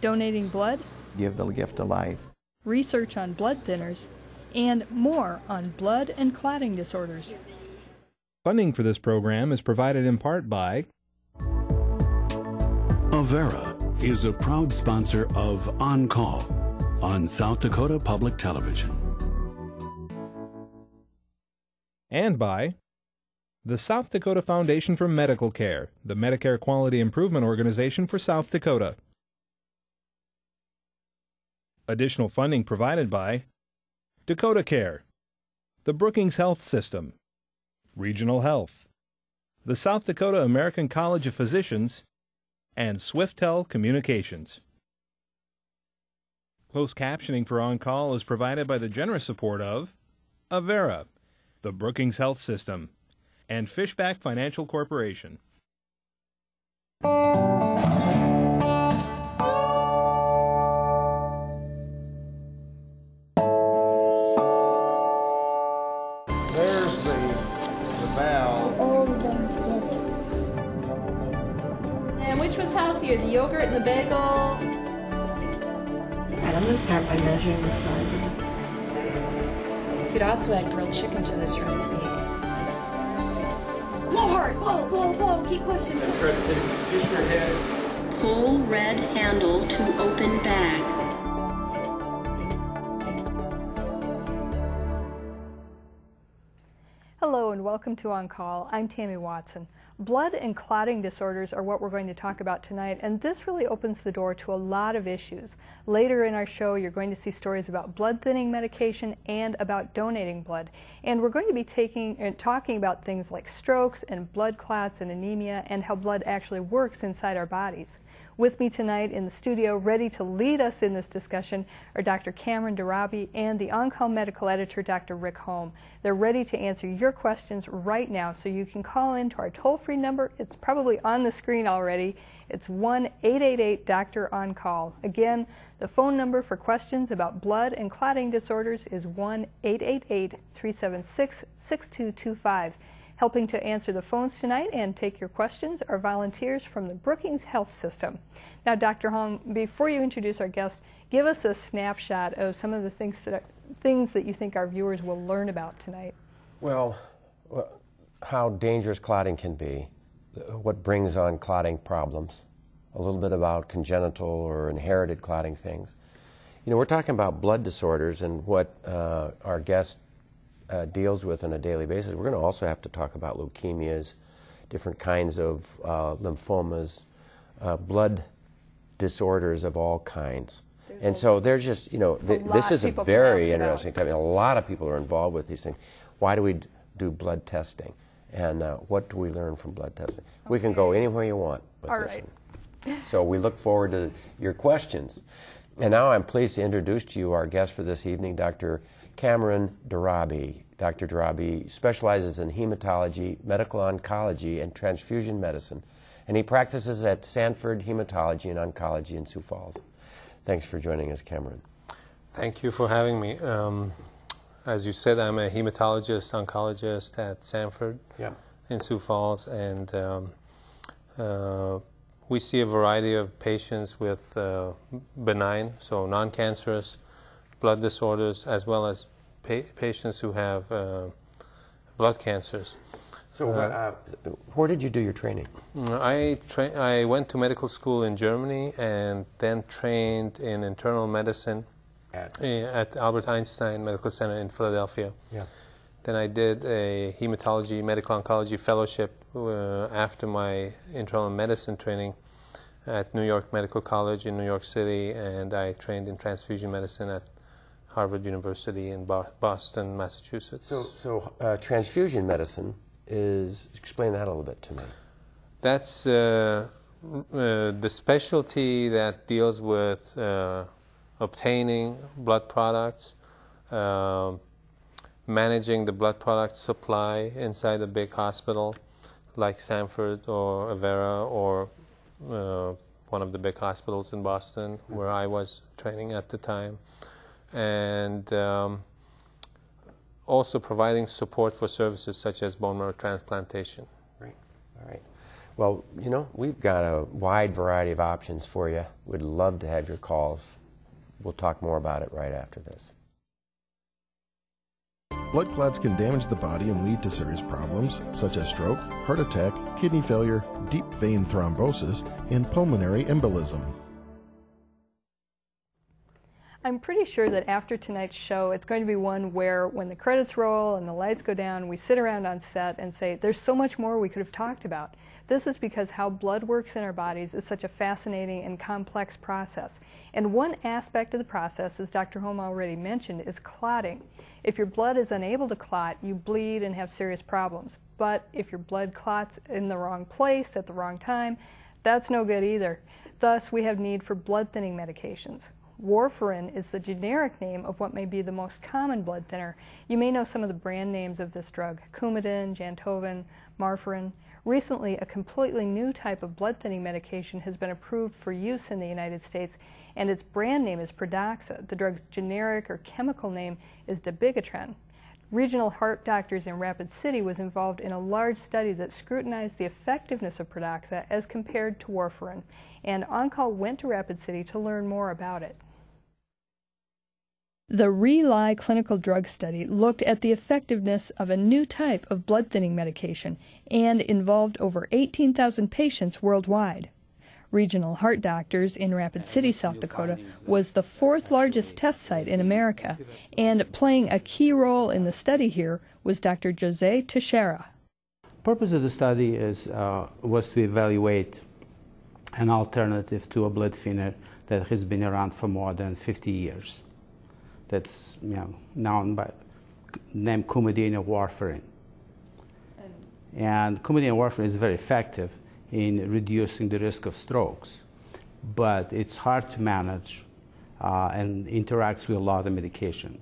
donating blood, give the gift of life. research on blood thinners, and more on blood and clotting disorders. Funding for this program is provided in part by Avera is a proud sponsor of On Call on South Dakota Public Television. and by the South Dakota Foundation for Medical Care, the Medicare Quality Improvement Organization for South Dakota. Additional funding provided by Dakota Care, the Brookings Health System, Regional Health, the South Dakota American College of Physicians, and Swiftel Communications. Closed captioning for On Call is provided by the generous support of Avera, the Brookings Health System, and Fishback Financial Corporation. Which the yogurt and the bagel? All right, I'm going to start by measuring the size of it. You could also add grilled chicken to this recipe. Blow hard! whoa, whoa, whoa, Keep pushing. Try to take just your head. Pull red handle to open bag. Hello and welcome to On Call. I'm Tammy Watson. Blood and clotting disorders are what we're going to talk about tonight, and this really opens the door to a lot of issues. Later in our show, you're going to see stories about blood thinning medication and about donating blood. And we're going to be taking and talking about things like strokes and blood clots and anemia and how blood actually works inside our bodies. With me tonight in the studio, ready to lead us in this discussion, are Dr. Kamran Darabi and the on-call medical editor, Dr. Rick Holm. They're ready to answer your questions right now, so you can call in to our toll-free number. It's probably on the screen already. It's 1-888-DOCTOR-ON-CALL. Again, the phone number for questions about blood and clotting disorders is 1-888-376-6225. Helping to answer the phones tonight and take your questions are volunteers from the Brookings Health System. Now, Dr. Holm, before you introduce our guest, give us a snapshot of some of the things that, things that you think our viewers will learn about tonight. Well, how dangerous clotting can be, uh, what brings on clotting problems, a little bit about congenital or inherited clotting things. You know, we're talking about blood disorders and what uh, our guest uh, deals with on a daily basis. We're going to also have to talk about leukemias, different kinds of uh, lymphomas, uh, blood disorders of all kinds. and so there's just, you know, th- this is a people can ask very interesting topic. A lot of people are involved with these things. Why do we d- do blood testing? And uh, what do we learn from blood testing? We can go anywhere you want with All this right. So we look forward to your questions. And now I'm pleased to introduce to you our guest for this evening, Dr. Kamran Darabi. Dr. Darabi specializes in hematology, medical oncology, and transfusion medicine, and he practices at Sanford Hematology and Oncology in Sioux Falls. Thanks for joining us, Kamran. Thank you for having me. Um, as you said, I'm a hematologist, oncologist at Sanford Yeah. in Sioux Falls, and um, uh, we see a variety of patients with uh, benign, so non-cancerous blood disorders, as well as pa- patients who have uh, blood cancers. So, uh, where did you do your training? I tra- I went to medical school in Germany and then trained in internal medicine At eh, at Albert Einstein Medical Center in Philadelphia. yeah. Then I did a hematology medical oncology fellowship uh, after my internal medicine training at New York Medical College in New York City, and I trained in transfusion medicine at Harvard University in Bo- Boston, Massachusetts. So, so uh, transfusion medicine is explain that a little bit to me. That's uh, uh, the specialty that deals with uh, obtaining blood products, um managing the blood product supply inside a big hospital like Sanford or Avera or uh, one of the big hospitals in Boston where I was training at the time. And um, also providing support for services such as bone marrow transplantation. Right. All right. Well, you know, we've got a wide variety of options for you. We'd love to have your calls. We'll talk more about it right after this. Blood clots can damage the body and lead to serious problems such as stroke, heart attack, kidney failure, deep vein thrombosis, and pulmonary embolism. I'm pretty sure that after tonight's show, it's going to be one where when the credits roll and the lights go down, we sit around on set and say, there's so much more we could have talked about. This is because how blood works in our bodies is such a fascinating and complex process. And one aspect of the process, as Dr. Holm already mentioned, is clotting. If your blood is unable to clot, you bleed and have serious problems. But if your blood clots in the wrong place at the wrong time, that's no good either. Thus, we have need for blood thinning medications. Warfarin is the generic name of what may be the most common blood thinner. You may know some of the brand names of this drug, Coumadin, Jantoven, Marfarin. Recently, a completely new type of blood thinning medication has been approved for use in the United States, and its brand name is Pradaxa. The drug's generic or chemical name is dabigatran. Regional Heart Doctors in Rapid City was involved in a large study that scrutinized the effectiveness of Pradaxa as compared to warfarin, and OnCall went to Rapid City to learn more about it. The RELY clinical drug study looked at the effectiveness of a new type of blood thinning medication and involved over 18,000 patients worldwide. Regional Heart Doctors in Rapid City, South Dakota was the fourth largest test site in America, and playing a key role in the study here was Dr. Jose Teixeira. purpose of the study is, uh, was to evaluate an alternative to a blood thinner that has been around for more than 50 years that's you know, known by name Coumadin or warfarin. And Coumadin warfarin is very effective in reducing the risk of strokes, but it's hard to manage uh, and interacts with a lot of medication.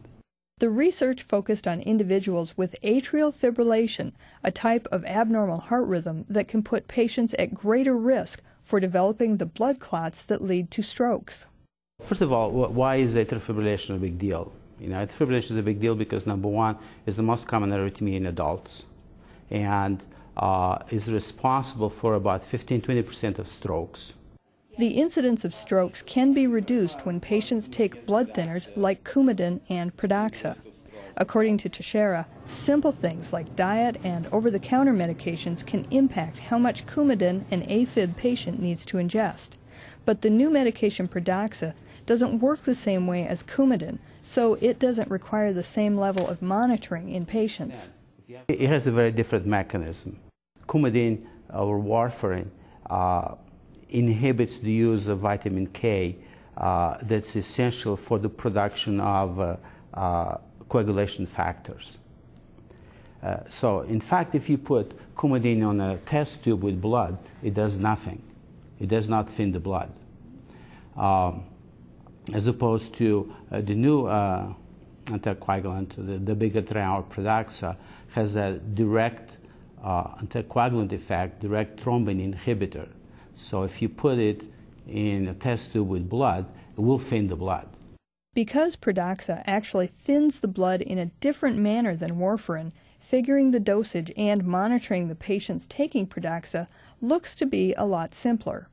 The research focused on individuals with atrial fibrillation, a type of abnormal heart rhythm that can put patients at greater risk for developing the blood clots that lead to strokes. First of all, why is atrial fibrillation a big deal? You know, atrial fibrillation is a big deal because number one is the most common arrhythmia in adults, and uh, is responsible for about 15-20% of strokes. The incidence of strokes can be reduced when patients take blood thinners like Coumadin and Pradaxa. According to Teixeira, simple things like diet and over-the-counter medications can impact how much Coumadin an AFib patient needs to ingest. But the new medication Pradaxa doesn't work the same way as Coumadin, so it doesn't require the same level of monitoring in patients. It has a very different mechanism. Coumadin or warfarin uh, inhibits the use of vitamin K uh, that's essential for the production of uh, uh coagulation factors. Uh, so, in fact, if you put Coumadin on a test tube with blood, it does nothing. It does not thin the blood. Um, as opposed to uh, the new uh, anticoagulant, the, the dabigatran or Pradaxa, has a direct uh, anticoagulant effect, direct thrombin inhibitor. So if you put it in a test tube with blood, it will thin the blood. Because Pradaxa actually thins the blood in a different manner than warfarin, figuring the dosage and monitoring the patients taking Pradaxa looks to be a lot simpler.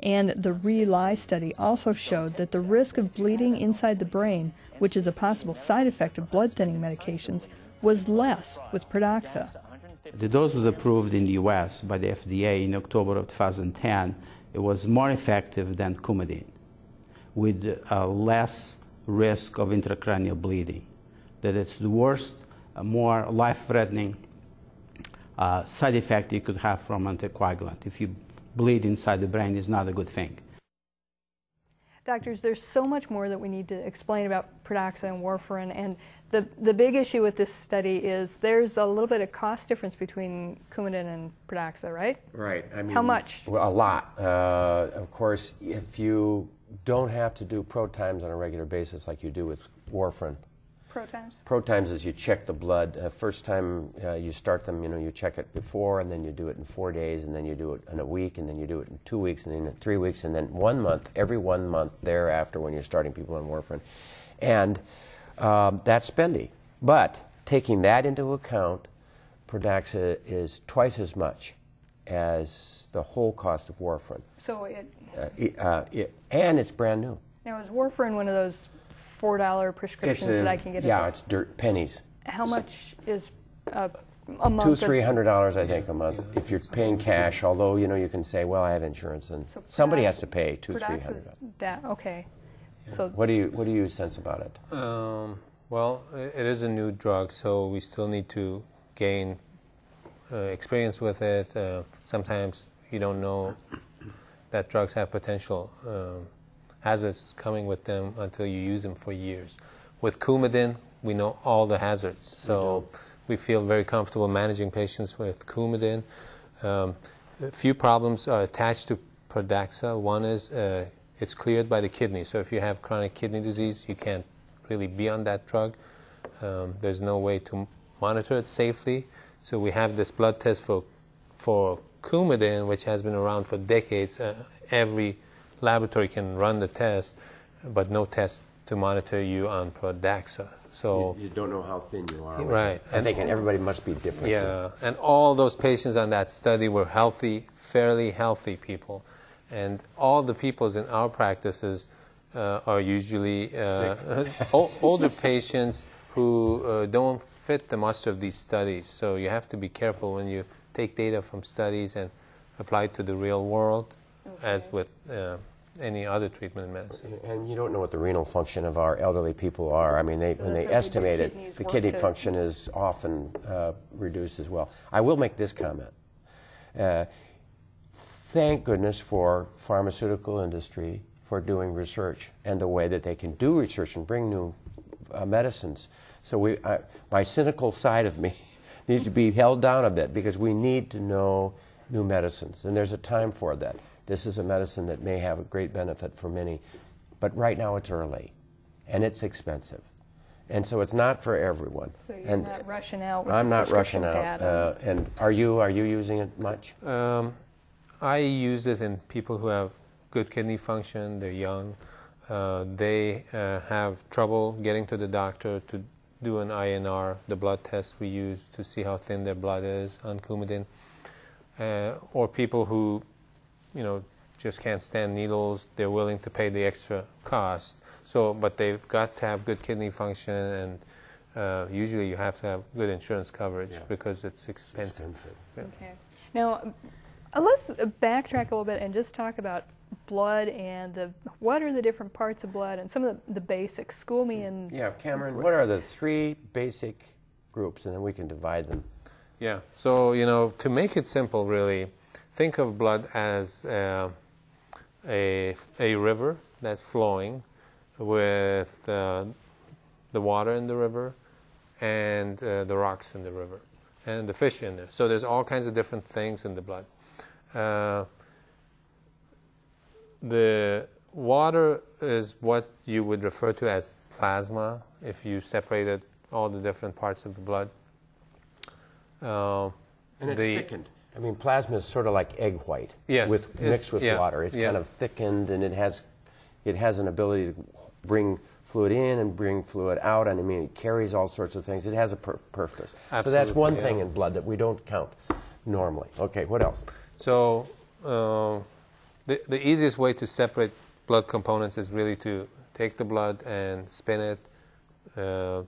And the RELY study also showed that the risk of bleeding inside the brain, which is a possible side effect of blood thinning medications, was less with Pradaxa. The dose was approved in the US by the FDA in October of 2010. It was more effective than Coumadin, with less risk of intracranial bleeding. That it's the worst, more life threatening uh, side effect you could have from anticoagulant. If you bleed inside the brain is not a good thing. Doctors, there's so much more that we need to explain about Pradaxa and warfarin, and the, the big issue with this study is there's a little bit of cost difference between Coumadin and Pradaxa, right? Right. I mean, How much? Well, a lot. Uh, of course, if you don't have to do pro times on a regular basis like you do with warfarin, Pro times? Pro times is you check the blood. Uh, first time uh, you start them, you know, you check it before, and then you do it in four days, and then you do it in a week, and then you do it in two weeks, and then in three weeks, and then one month, every one month thereafter when you're starting people on warfarin. And um, that's spendy. But taking that into account, Pradaxa is twice as much as the whole cost of warfarin. So it Uh, it, uh, it, and it's brand new. now is warfarin one of those four dollar prescriptions a- that I can get? Yeah, the- it's dirt pennies. How much is uh, a month? Two, of- three hundred dollars, I think, a month if you're paying cash. Although you know you can say, "Well, I have insurance," and So somebody has to pay two, three Prodax that okay? So What do you What do you sense about it? Um, well, it is a new drug, so we still need to gain uh, experience with it. Uh, sometimes you don't know that drugs have potential um, hazards coming with them until you use them for years. With Coumadin, we know all the hazards, so we feel very comfortable managing patients with Coumadin. Um, a few problems are attached to Pradaxa. One is uh, it's cleared by the kidney, so if you have chronic kidney disease, you can't really be on that drug. Um, there's no way to monitor it safely, so we have this blood test for for Coumadin, which has been around for decades. Uh, every laboratory can run the test, but no test to monitor you on Pradaxa. So you, you don't know how thin you are. with Right. it. I think everybody must be different. yeah, and all those patients on that study were healthy, fairly healthy people, and all the peoples in our practices uh, are usually uh, older patients who uh, don't fit the muster of these studies. So you have to be careful when you take data from studies and apply it to the real world, as with uh, any other treatment in medicine. And you don't know what the renal function of our elderly people are. I mean, they, when they that's why the estimate it, the kidney to- function is often uh, reduced as well. I will make this comment. Uh, thank goodness for pharmaceutical industry for doing research and the way that they can do research and bring new uh, medicines. So we, I, my cynical side of me needs to be held down a bit because we need to know new medicines, and there's a time for that. This is a medicine that may have a great benefit for many, but right now it's early, and it's expensive, and so it's not for everyone. So you're and not rushing out with I'm not rushing out. data. Uh, and are you? Are you using it much? Um, I use it in people who have good kidney function, they're young, uh, they uh, have trouble getting to the doctor to do an INR, the blood test we use to see how thin their blood is on Coumadin, uh, or people who, you know, just can't stand needles, they're willing to pay the extra cost. So, but they've got to have good kidney function, and uh, usually you have to have good insurance coverage Yeah. because it's expensive. Yeah. Okay. Now, uh, let's backtrack a little bit and just talk about blood and the what are the different parts of blood and some of the, the basics. School me in. Yeah, Kamran. What are the three basic groups, and then we can divide them. Yeah. So you know, to make it simple, really, think of blood as uh, a a river that's flowing with uh, the water in the river and uh, the rocks in the river and the fish in there. So there's all kinds of different things in the blood. Uh, the water is what you would refer to as plasma if you separated all the different parts of the blood. Uh, And it's the- thickened. I mean, plasma is sort of like egg white Yes, with mixed with yeah, water. It's yeah. kind of thickened, and it has it has an ability to bring fluid in and bring fluid out. And I mean, it carries all sorts of things. It has a pur- purpose. so that's one yeah. thing in blood that we don't count normally. Okay, what else? So uh, the the easiest way to separate blood components is really to take the blood and spin it. Uh,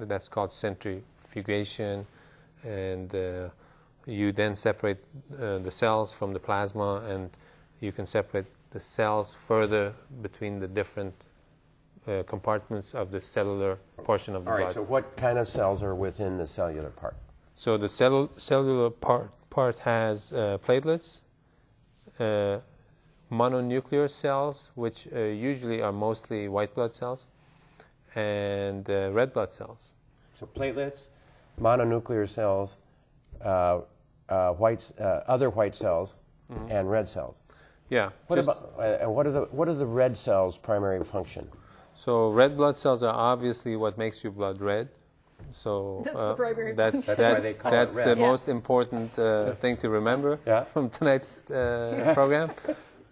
that's called centrifugation, and uh, you then separate uh, the cells from the plasma, and you can separate the cells further between the different uh, compartments of the cellular portion of the All right. blood. So, what kind of cells are within the cellular part? So the cell, cellular part, part has uh, platelets, uh, mononuclear cells, which uh, usually are mostly white blood cells, and uh, red blood cells. So platelets, mononuclear cells, uh, uh, white, uh, other white cells, and red cells. Yeah. What just- about uh, and what are the what are the red cells' primary function? so red blood cells are obviously what makes your blood red. So That's the uh, primary that's function. That's why that's, they call it that's red. the Yeah. most important uh, thing to remember Yeah. from tonight's uh, program.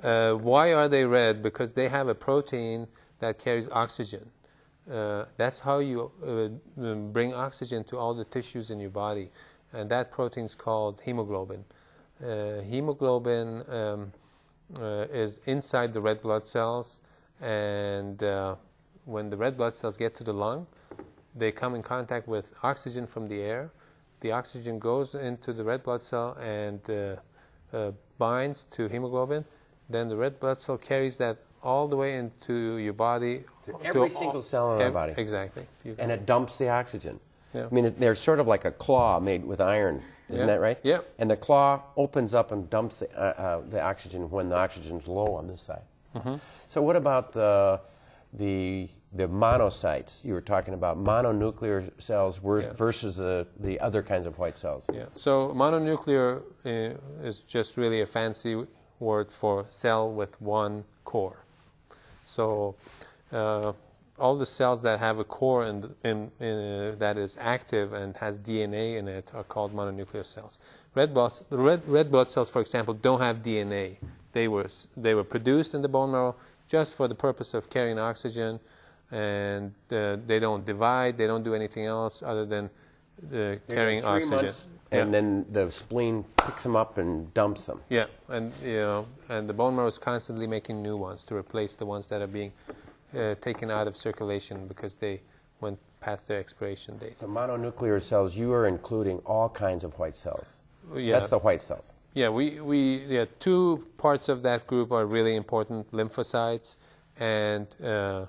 Uh, why are they red? Because they have a protein that carries oxygen. Uh, that's how you bring oxygen to all the tissues in your body, and that protein is called hemoglobin. Uh, hemoglobin um, uh, is inside the red blood cells, and uh, when the red blood cells get to the lung, they come in contact with oxygen from the air. The oxygen goes into the red blood cell and uh, uh, binds to hemoglobin. Then the red blood cell carries that all the way into your body. To every single cell in our ev- body. Exactly. You- And it dumps the oxygen. Yeah. I mean, they're sort of like a claw made with iron. Isn't Yeah. that right? Yeah. And the claw opens up and dumps the, uh, uh, the oxygen when the oxygen's low on this side. Mhm. So what about the, the, the monocytes? You were talking about mononuclear cells versus the, the other kinds of white cells. Yeah. So mononuclear uh, is just really a fancy word for cell with one core. So uh, all the cells that have a core in, uh, that is active and has DNA in it are called mononuclear cells. Red blood, the red, red blood cells, for example, don't have DNA. They were, they were produced in the bone marrow just for the purpose of carrying oxygen, and uh, they don't divide. They don't do anything else other than uh, carrying oxygen. months, and Yeah. then the spleen picks them up and dumps them. Yeah, and you know, and the bone marrow is constantly making new ones to replace the ones that are being uh, taken out of circulation because they went past their expiration date. The mononuclear cells, you are including all kinds of white cells. Yeah. That's the white cells. Yeah, we, we yeah, two parts of that group are really important: lymphocytes and uh, uh,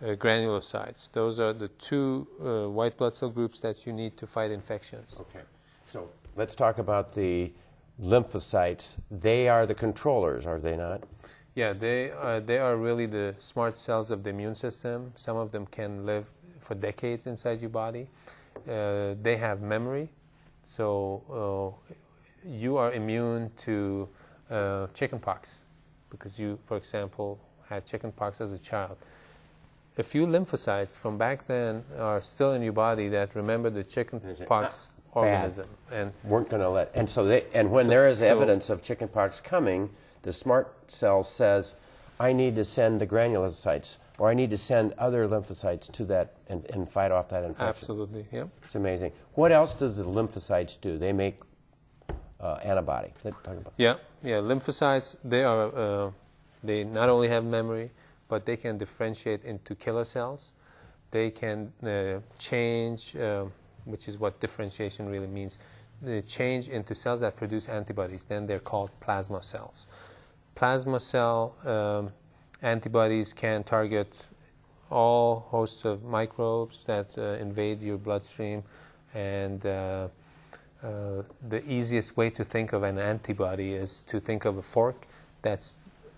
granulocytes. Those are the two uh, white blood cell groups that you need to fight infections. Okay. So let's talk about the lymphocytes. They are the controllers, are they not? Yeah, they are, they are really the smart cells of the immune system. Some of them can live for decades inside your body. Uh, they have memory, so uh, you are immune to uh, chickenpox because you, for example, had chickenpox as a child. A few lymphocytes from back then are still in your body that remember the chickenpox organism, and weren't going to let. And so they. And when So- there is so- evidence of chickenpox coming, the smart cell says, "I need to send the granulocytes, or I need to send other lymphocytes to that and, and fight off that infection." absolutely, yeah. It's amazing. What else do the lymphocytes do? They make uh, antibody. About. Yeah, yeah. Lymphocytes, they are, uh, they not only have memory, but they can differentiate into killer cells. They can uh, change, uh, which is what differentiation really means. They change into cells that produce antibodies. Then they're called plasma cells. Plasma cell um, antibodies can target all hosts of microbes that uh, invade your bloodstream, and uh, uh, the easiest way to think of an antibody is to think of a fork that's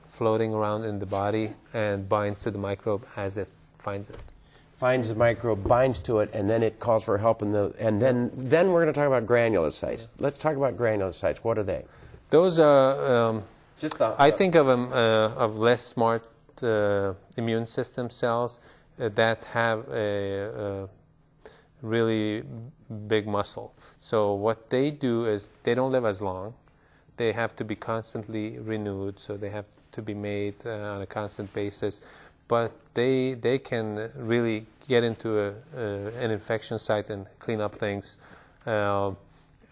floating around in the body and binds to the microbe as it finds it. Finds the microbe, binds to it, and then it calls for help. In the, and then, then we're going to talk about granulocytes. Let's talk about granulocytes. What are they? Those are um, just the, I think of them uh, of less smart uh, immune system cells uh, that have a, a really big muscle. So what they do is they don't live as long. They have to be constantly renewed, so they have to be made uh, on a constant basis. But they they can really get into a, uh, an infection site and clean up things. Uh,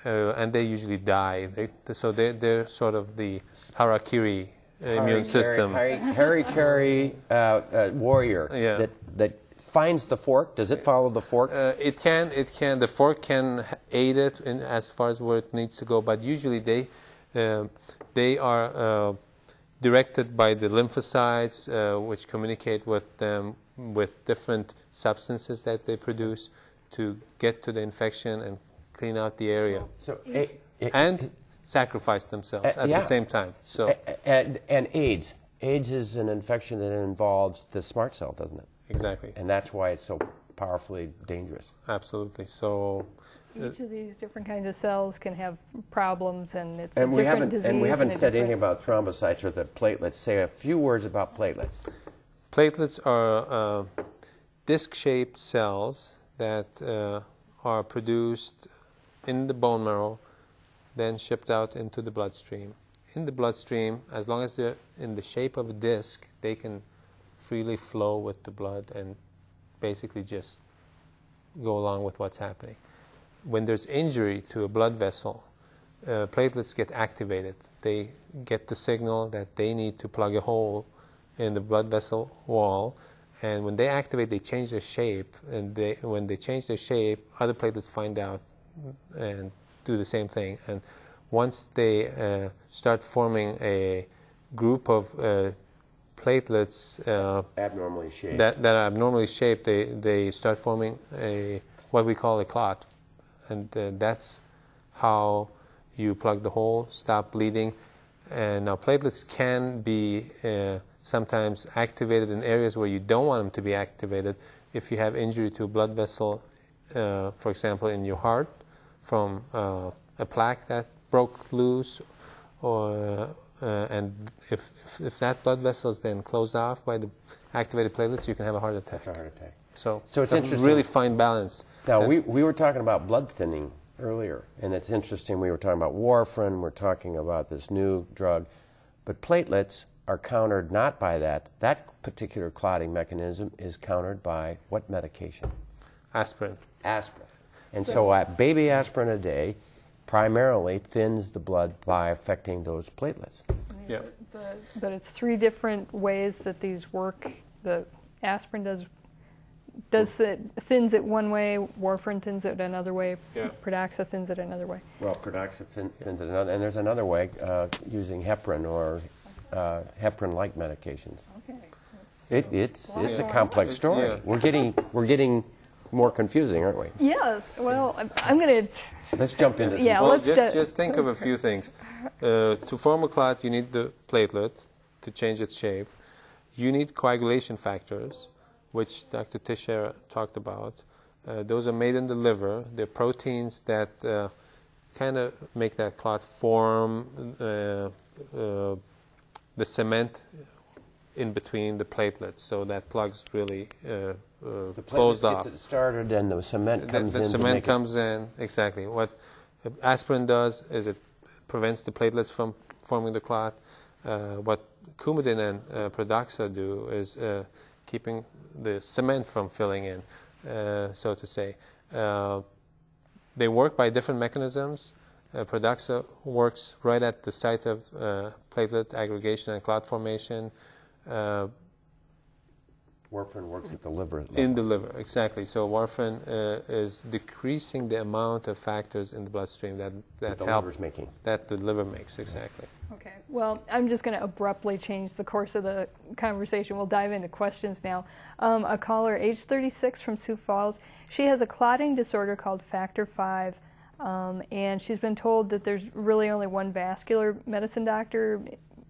uh, and they usually die. They, so they're, they're sort of the harakiri uh, immune system. Harry, Carey uh, uh, warrior Yeah. that, that finds the fork. Does it follow the fork? Uh, it can, it can. The fork can aid it in as far as where it needs to go, but usually they, um they are uh, directed by the lymphocytes, uh, which communicate with them with different substances that they produce to get to the infection and clean out the area. So, a- a- and sacrifice themselves Uh, at yeah. the same time. So A- and, and AIDS. AIDS is an infection that involves the smart cell, doesn't it? exactly, And that's why it's so powerfully dangerous. absolutely. So Each of these different kinds of cells can have problems, and it's And a we different haven't disease. and we haven't a said anything about thrombocytes or the platelets. Say a few words about platelets. Platelets are uh, disc-shaped cells that uh, are produced in the bone marrow, then shipped out into the bloodstream. In the bloodstream, as long as they're in the shape of a disc, they can freely flow with the blood and basically just go along with what's happening. When there's injury to a blood vessel, uh, platelets get activated. They get the signal that they need to plug a hole in the blood vessel wall, and when they activate, they change their shape. And they, when they change their shape, other platelets find out and do the same thing. And once they uh, start forming a group of uh, platelets uh, abnormally shaped that, that are abnormally shaped, they, they start forming a what we call a clot, and uh, that's how you plug the hole, stop bleeding. And now platelets can be uh, sometimes activated in areas where you don't want them to be activated. If you have injury to a blood vessel, uh, for example, in your heart, from uh, a plaque that broke loose, or uh, and if, if, if that blood vessel is then closed off by the activated platelets, you can have a heart attack. That's a heart attack. So, So it's a interesting. really fine balance. Now, we, we were talking about blood thinning earlier, and it's interesting. We were talking about warfarin, we're talking about this new drug, but platelets are countered not by that. That particular clotting mechanism is countered by what medication? aspirin. Aspirin. And so, uh, baby aspirin a day primarily thins the blood by affecting those platelets. Yeah. The- But it's three different ways that these work. The aspirin does does the thins it one way, warfarin thins it another way, Yeah. Pradaxa thins it another way. Well, Pradaxa thin- thins it another, and there's another way uh, using heparin or uh, heparin-like medications. Okay. It, it's it's a complex story. Yeah. We're getting we're getting more confusing, aren't we? Yes. Well, I'm, I'm going to. Let's jump into some. Yeah, Well, let's just, do- just think of a few things. Uh, to form a clot, you need the platelet to change its shape. You need coagulation factors, which Dr. Teixeira talked about. Uh, those are made in the liver. They're proteins that uh, kind of make that clot form uh, uh, the cement in between the platelets, so that plug's really uh, uh, the closed off. gets it started, and the cement comes the in. to cement make it- comes in exactly. What aspirin does is it prevents the platelets from forming the clot. Uh, what Coumadin and uh, Pradaxa do is uh, keeping the cement from filling in, uh, so to say. Uh, they work by different mechanisms. Uh, Pradaxa works right at the site of uh, platelet aggregation and clot formation. Uh, Warfarin works at the liver. in the liver, exactly. So warfarin uh, is decreasing the amount of factors in the bloodstream that that the help liver's making. that the liver makes exactly. Okay. Well, I'm just going to abruptly change the course of the conversation. We'll dive into questions now. Um, a caller, age 36 from Sioux Falls. She has a clotting disorder called Factor V, um, and she's been told that there's really only one vascular medicine doctor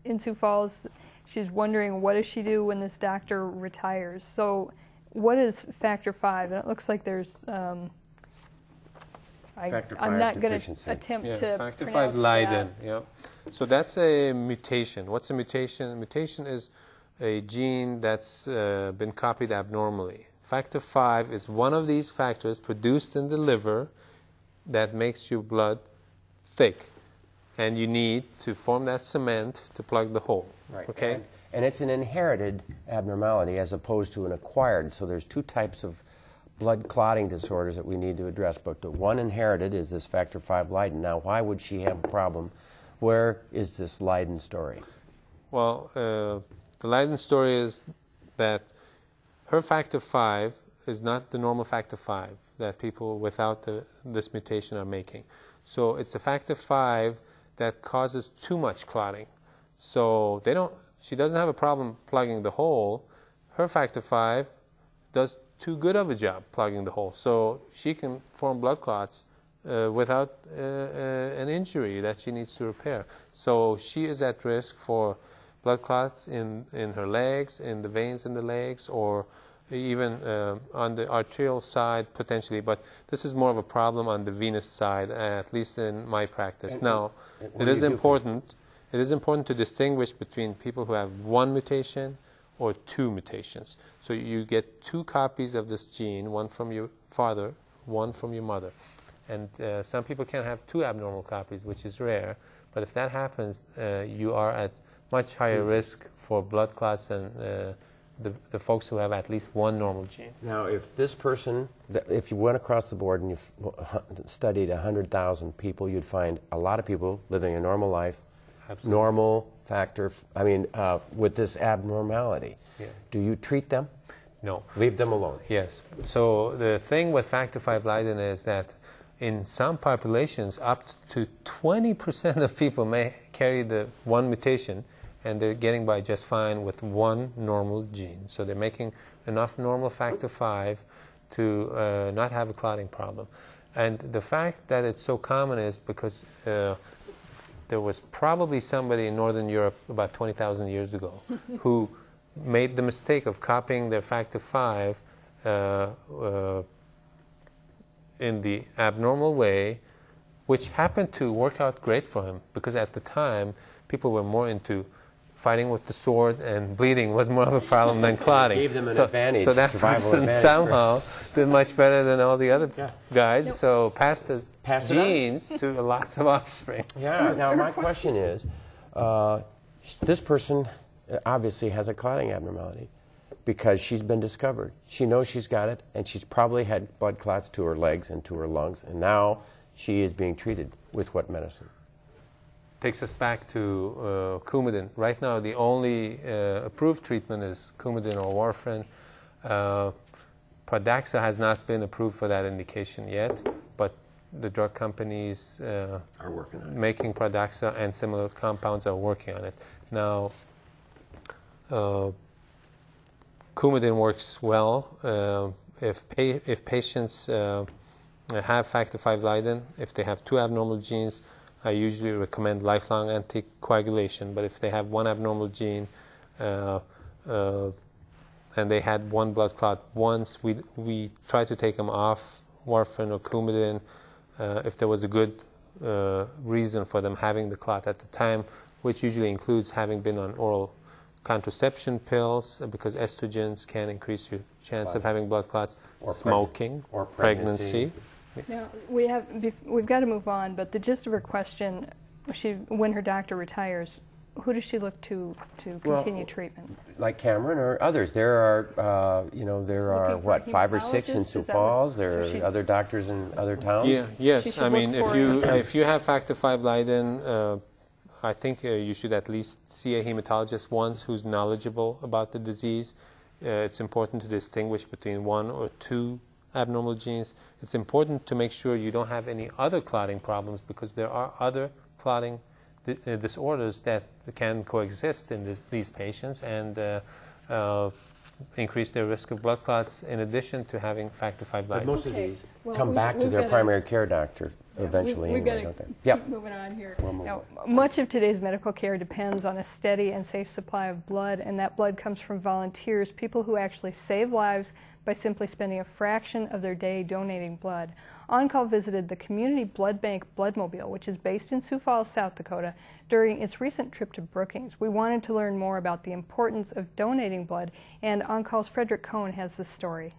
in Sioux Falls. She's wondering what does she do when this doctor retires. So, what is Factor V? And it looks like there's. Um, I, Factor I'm not going to deficiency. attempt Yeah, to factor V pronounce Leiden. that. Yeah. So that's a mutation. What's a mutation? A mutation is a gene that's uh, been copied abnormally. Factor V is one of these factors produced in the liver that makes your blood thick, and you need to form that cement to plug the hole. Right. Okay. And, and it's an inherited abnormality as opposed to an acquired. So there's two types of blood clotting disorders that we need to address. But the one inherited is this factor V Leiden. Now, why would she have a problem? Where is this Leiden story? Well, uh, the Leiden story is that her factor V is not the normal factor V that people without the, this mutation are making. So it's a factor V that causes too much clotting. So they don't. She doesn't have a problem plugging the hole. Her factor V does too good of a job plugging the hole. So she can form blood clots uh, without uh, uh, an injury that she needs to repair. So she is at risk for blood clots in, in her legs, in the veins in the legs, or even uh, on the arterial side potentially. But this is more of a problem on the venous side, at least in my practice. And- now, and it is you do for- important. It is important to distinguish between people who have one mutation or two mutations. So you get two copies of this gene, one from your father, one from your mother. And uh, some people can have two abnormal copies, which is rare. But if that happens, uh, you are at much higher risk for blood clots and uh, the, the folks who have at least one normal gene. Now, if this person, if you went across the board and you studied 100,000 people, you'd find a lot of people living a normal life, Absolutely. normal factor, I mean, uh, with this abnormality. Yeah. Do you treat them? No. Leave them alone. Yes. So the thing with factor V Leiden is that in some populations, up to 20% of people may carry the one mutation, and they're getting by just fine with one normal gene. So they're making enough normal factor V to uh, not have a clotting problem. And the fact that it's so common is because uh, there was probably somebody in Northern Europe about 20,000 years ago who made the mistake of copying their factor V uh, uh, in the abnormal way, which happened to work out great for him because at the time people were more into fighting with the sword and bleeding was more of a problem than clotting. Gave them an so, advantage, So that survival person advantage, somehow did much better than all the other Yeah. guys. So passed his Passed genes to lots of offspring. Yeah. Now, my question is, uh, this person uh, obviously has a clotting abnormality because she's been discovered. She knows she's got it, and she's probably had blood clots to her legs and to her lungs, and now she is being treated with what medicine? Takes us back to uh, Coumadin. Right now, the only uh, approved treatment is Coumadin or warfarin. Uh, Pradaxa has not been approved for that indication yet, but the drug companies uh, Are working on it. making Pradaxa and similar compounds are working on it. Now, uh, Coumadin works well uh, if, pa- if patients uh, have factor V Leiden, if they have two abnormal genes, I usually recommend lifelong anticoagulation. But if they have one abnormal gene uh, uh, and they had one blood clot once, we, we try to take them off warfarin or Coumadin uh, if there was a good uh, reason for them having the clot at the time, which usually includes having been on oral contraception pills uh, because estrogens can increase your chance of having blood clots, Or preg- smoking, or pregnancy. Now, we have, bef- we've got to move on, but the gist of her question, she, when her doctor retires, who does she look to to Well, continue treatment? Like Kamran or others, there are, uh, you know, there are Looking for what five or six in? Sioux Falls. There so are she- other doctors in other towns. Yeah, yes. I mean, if you it. if you have factor V Leiden, uh, I think uh, you should at least see a hematologist once who's knowledgeable about the disease. Uh, it's important to distinguish between one or two abnormal genes. It's important to make sure you don't have any other clotting problems because there are other clotting di- uh, disorders that can coexist in this, these patients and uh, uh, increase their risk of blood clots in addition to having factor V But Leiden. most of these Well, come we- back to their gotta- primary care doctor eventually, we, anyway, have don't got they? to Yep. moving on here. We'll move Now, much of today's medical care depends on a steady and safe supply of blood, and that blood comes from volunteers, people who actually save lives by simply spending a fraction of their day donating blood. OnCall visited the Community Blood Bank Bloodmobile, which is based in Sioux Falls, South Dakota, during its recent trip to Brookings. We wanted to learn more about the importance of donating blood, and OnCall's Frederick Cohn has the story.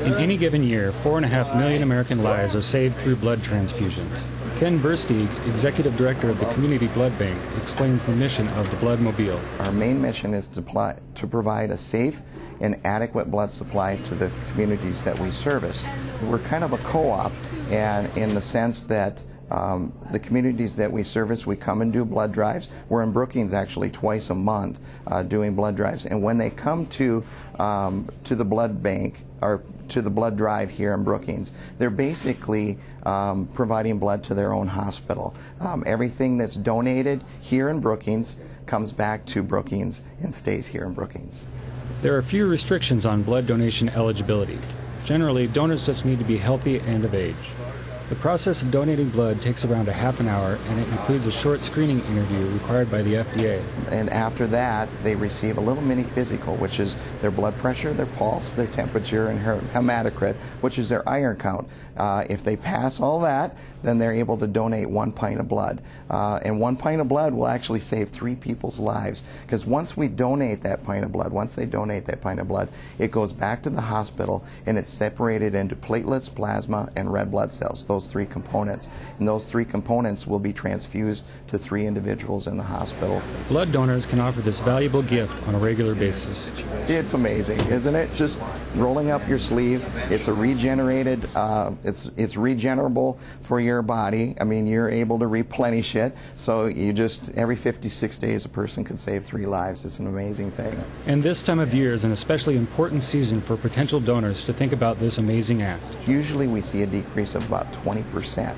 In any given year, 4.5 million American lives are saved through blood transfusions. Ken Versteeg, Executive Director of the Community Blood Bank, explains the mission of the Bloodmobile. Our main mission is to, pli- to provide a safe and adequate blood supply to the communities that we service. We're kind of a co-op, and in the sense that um, the communities that we service, we come and do blood drives. We're in Brookings actually twice a month uh, doing blood drives, and when they come to um, to the blood bank or to the blood drive here in Brookings, they're basically um, providing blood to their own hospital. Um, everything that's donated here in Brookings comes back to Brookings and stays here in Brookings. There are a few restrictions on blood donation eligibility. Generally, donors just need to be healthy and of age. The process of donating blood takes around a half an hour and it includes a short screening interview required by the FDA. And after that, they receive a little mini physical, which is their blood pressure, their pulse, their temperature, and her hematocrit, which is their iron count. Uh, if they pass all that, then they're able to donate one pint of blood. Uh, and one pint of blood will actually save three people's lives. Because once we donate that pint of blood, once they donate that pint of blood, it goes back to the hospital and it's separated into platelets, plasma, and red blood cells. Those three components. And those three components will be transfused to three individuals in the hospital. Blood donors can offer this valuable gift on a regular basis. It's amazing, isn't it? Just rolling up your sleeve. It's a regenerated, uh, it's, it's regenerable for your body. I mean, you're able to replenish it. So you just, every 56 days, a person could save three lives. It's an amazing thing. And this time of year is an especially important season for potential donors to think about this amazing act. Usually we see a decrease of about 20%,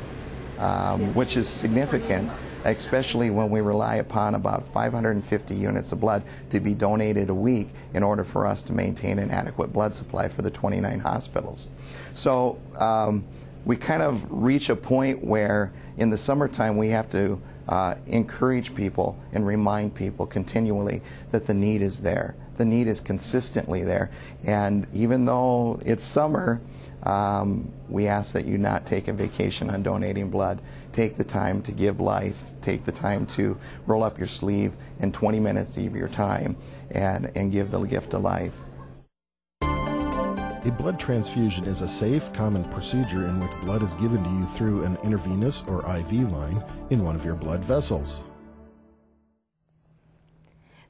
um, which is significant, especially when we rely upon about 550 units of blood to be donated a week in order for us to maintain an adequate blood supply for the 29 hospitals. So um, we kind of reach a point where in the summertime we have to uh, encourage people and remind people continually that the need is there. The need is consistently there. And even though it's summer, um, we ask that you not take a vacation on donating blood. Take the time to give life. Take the time to roll up your sleeve in 20 minutes of your time and, and give the gift of life. A blood transfusion is a safe, common procedure in which blood is given to you through an intravenous or IV line in one of your blood vessels.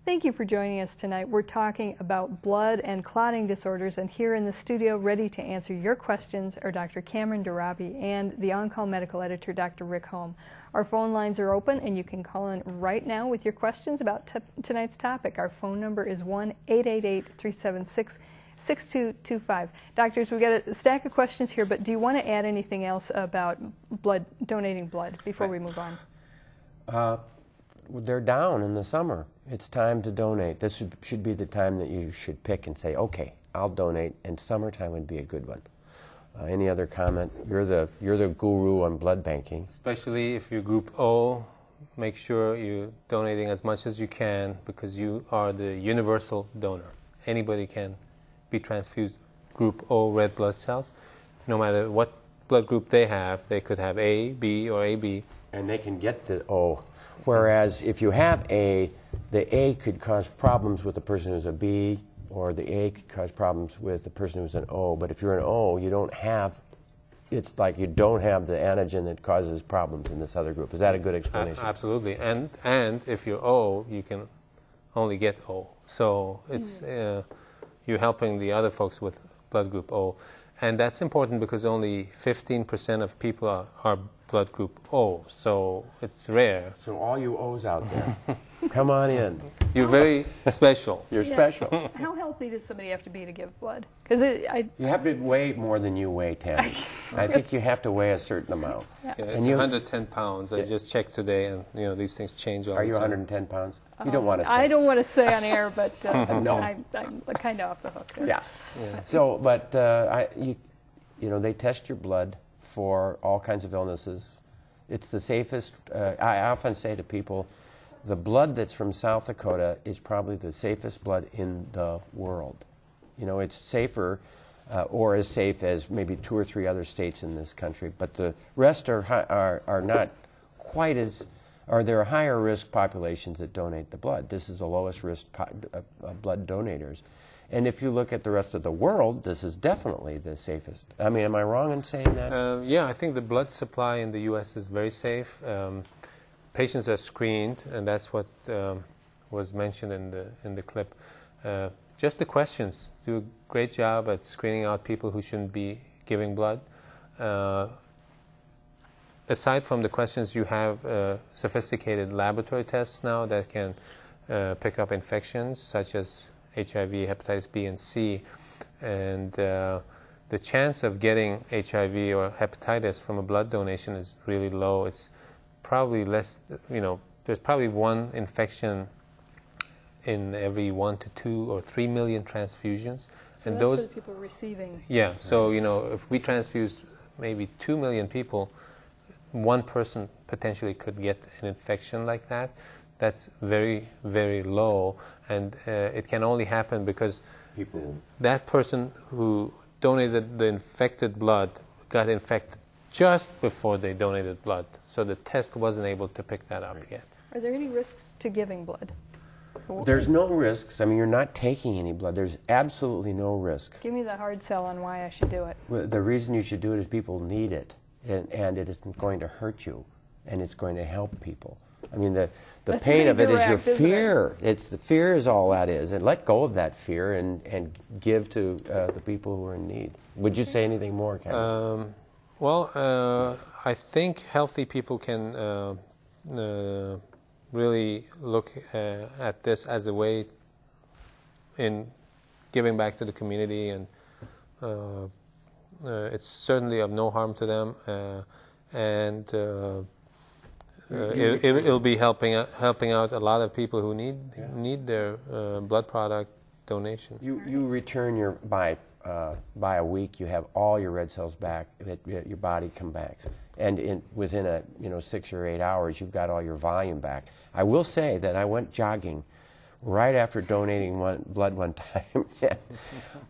Thank you for joining us tonight. We're talking about blood and clotting disorders, and here in the studio, ready to answer your questions, are Dr. Kamran Darabi and the on-call medical editor, Dr. Rick Holm. Our phone lines are open, and you can call in right now with your questions about tonight's topic. Our phone number is 1-888-376- 6225. Doctors, we've got a stack of questions here, but do you want to add anything else about blood, donating blood before we move on? Uh, they're down in the summer. It's time to donate. This should, should be the time that you should pick and say, okay, I'll donate, and summertime would be a good one. Uh, any other comment? You're the you're the guru on blood banking. Especially if you're Group O, make sure you're donating as much as you can because you are the universal donor. Anybody can be transfused Group O red blood cells, no matter what blood group they have. They could have A, B, or AB, and they can get the O. Whereas if you have A, the A could cause problems with the person who's a B, or the A could cause problems with the person who's an O. But if you're an O, you don't have, it's like you don't have the antigen that causes problems in this other group. Is that a good explanation? absolutely. And, and if you're O, you can only get O. So it's, uh, you're helping the other folks with blood group O. And that's important because only 15% of people are, are blood group O, so it's rare. So all you O's out there, come on in. You're very special. You're yeah. special. How healthy does somebody have to be to give blood? Because I you have to weigh more than you weigh, Tammy. I think you have to weigh a certain amount. Yeah, yeah it's you, 110 pounds. I just checked today, and you know these things change all the time. Are the you time. 110 pounds? You don't want to. say. I don't want to say on air, but uh, no. I, am kind of off the hook. There. Yeah. yeah. So, but uh, I, you, you know, they test your blood for all kinds of illnesses. It's the safest. Uh, I often say to people, the blood that's from South Dakota is probably the safest blood in the world. You know, it's safer uh, or as safe as maybe two or three other states in this country, but the rest are, are, are not quite as, or there are higher risk populations that donate the blood. This is the lowest risk uh, blood donators. And if you look at the rest of the world, this is definitely the safest. I mean, am I wrong in saying that? Uh, yeah, I think the blood supply in the U.S. is very safe. Um, patients are screened, and that's what um, was mentioned in the in the clip. Uh, just the questions do a great job at screening out people who shouldn't be giving blood. Uh, aside from the questions, you have uh, sophisticated laboratory tests now that can uh, pick up infections such as HIV, hepatitis B, and C, and uh, the chance of getting HIV or hepatitis from a blood donation is really low. It's probably less, you know, there's probably one infection in every one to two or three million transfusions. So and those people receiving. Yeah, so you know, if we transfused maybe two million people, one person potentially could get an infection like that that's very, very low, and uh, it can only happen because people that person who donated the infected blood got infected just before they donated blood, so the test wasn't able to pick that up right. yet. Are there any risks to giving blood? There's no risks. I mean, you're not taking any blood. There's absolutely no risk. Give me the hard sell on why I should do it. Well, the reason you should do it is people need it. and, and it isn't going to hurt you, and it's going to help people. I mean, the, the That's pain of it is direct, your isn't it? fear. It's the fear is all that is, and let go of that fear and, and give to uh, the people who are in need. Would you say anything more, Kevin? Um, well, uh, I think healthy people can uh, uh, really look uh, at this as a way in giving back to the community, and uh, uh, it's certainly of no harm to them, uh, and uh, it, it, will be helping out, helping out a lot of people who need need their uh, blood product donation. You, you return your by uh, by a week. You have all your red cells back that your body comes back, and in within a you know six or eight hours, you've got all your volume back. I will say that I went jogging right after donating one, blood one time.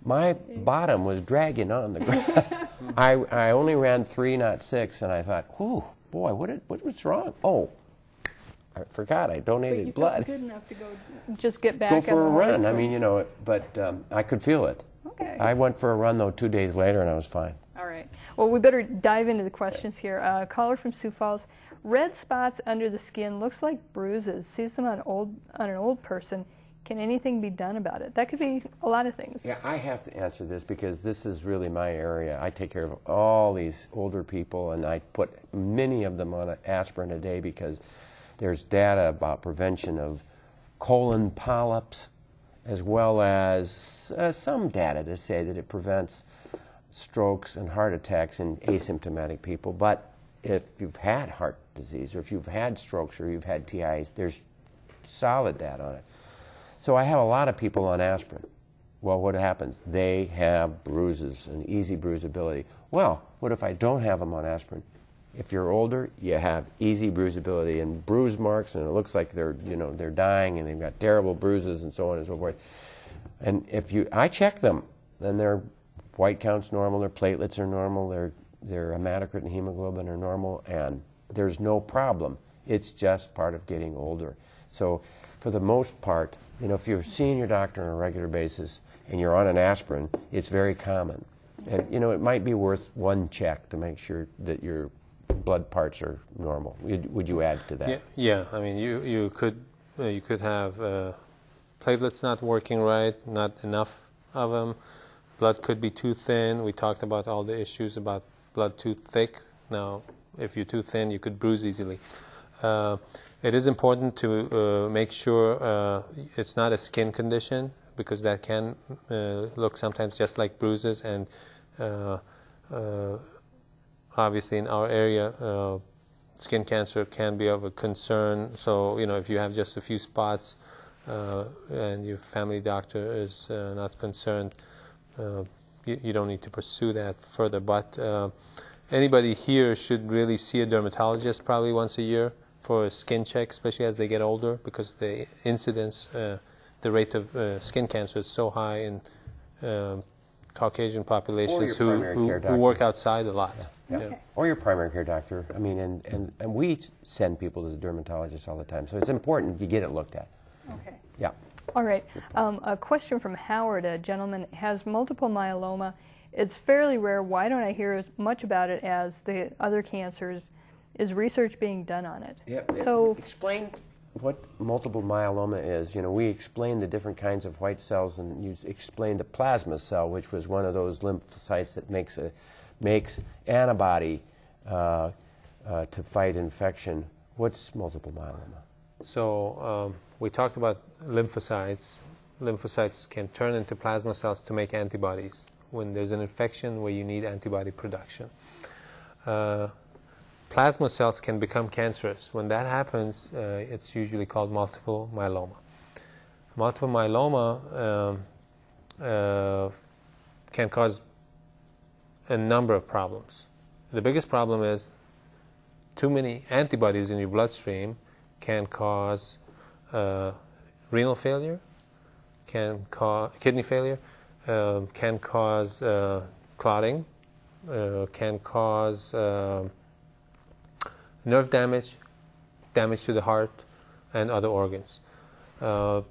My bottom was dragging on the ground. I I only ran three, not six, and I thought, whew, boy, what did, what was wrong? Oh. I forgot I But donated you blood felt good enough to go just get back go for a run. horse I mean, you know, but um, I could feel it. Okay. I went for a run though two days later, and I was fine. All right. Well, we better dive into the questions here. Uh, caller from Sioux Falls: Red spots under the skin looks like bruises. Sees them on old on an old person. Can anything be done about it? That could be a lot of things. Yeah, I have to answer this because this is really my area. I take care of all these older people, and I put many of them on aspirin a day because there's data about prevention of colon polyps, as well as uh, some data to say that it prevents strokes and heart attacks in asymptomatic people. But if you've had heart disease, or if you've had strokes, or you've had TIs, there's solid data on it. So I have a lot of people on aspirin. Well, what happens? They have bruises and easy bruisability. Well, what if I don't have them on aspirin? If you're older, you have easy bruisability and bruise marks, and it looks like they're, you know, they're dying and they've got terrible bruises and so on and so forth. And if you, I check them, then their white counts normal, their platelets are normal, their their hematocrit and hemoglobin are normal, and there's no problem. It's just part of getting older. So, for the most part, you know, if you're seeing your doctor on a regular basis and you're on an aspirin, it's very common. And you know, it might be worth one check to make sure that your blood parts are normal. Would, you add to that? Yeah, yeah. I mean, you you could uh, you could have uh, platelets not working right, not enough of them. Blood could be too thin. We talked about all the issues about blood too thick. Now, if you're too thin, you could bruise easily. Uh, it is important to uh, make sure uh, it's not a skin condition because that can uh, look sometimes just like bruises and uh, uh, obviously in our area skin cancer can be of a concern. So you know if you have just a few spots uh, and your family doctor is uh, not concerned uh, you, you don't need to pursue that further. But anybody here should really see a dermatologist probably once a year for a skin check especially as they get older because the incidence uh, the rate of uh, skin cancer is so high in um, Caucasian populations who, who, who work outside a lot. Yeah. Or your primary care doctor. I mean, and, and, and we send people to the dermatologist all the time. So it's important you get it looked at. Okay. Yeah. All right. Um, a question from Howard. A gentleman has multiple myeloma. It's fairly rare. Why don't I hear as much about it as the other cancers? Is research being done on it? Yeah. So explain what multiple myeloma is. You know, we explained the different kinds of white cells, and you explained the plasma cell, which was one of those lymphocytes that makes a makes antibody uh, uh, to fight infection. What's multiple myeloma? So um, we talked about lymphocytes. Lymphocytes can turn into plasma cells to make antibodies when there's an infection where you need antibody production. Uh, plasma cells can become cancerous. When that happens, uh, it's usually called multiple myeloma. Multiple myeloma um, uh, can cause a number of problems. The biggest problem is too many antibodies in your bloodstream can cause uh, renal failure, can cause kidney failure, um, can cause uh, clotting, uh, can cause um nerve damage, damage to the heart, and other organs. Uh,